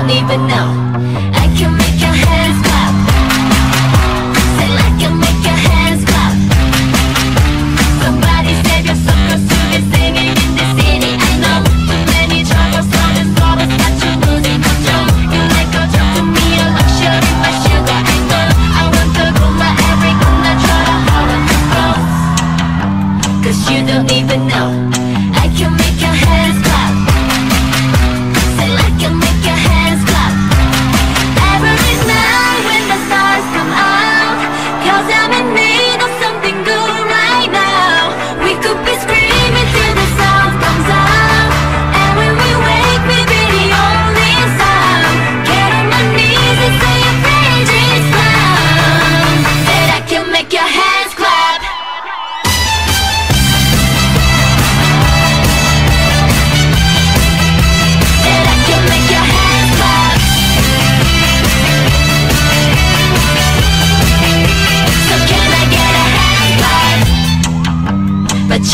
don't even know. I can make your hands clap. Say I can make your hands clap. Somebody save your suckers who is singing in this city. I know too many troubles so this trouble that you losing control. You make a drop to me a luxury my sugar I know I want the room, my every I try to hold on close Cause you don't even know. I can make your hands clap.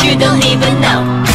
You don't even know